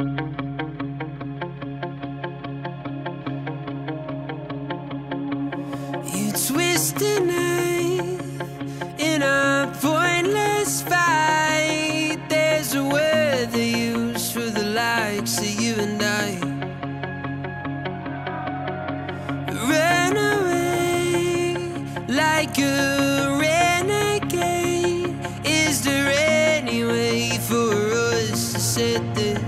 You twist a knife in a pointless fight. There's a word they use for the likes of you and I. Run away like a renegade. Is there any way for us to set this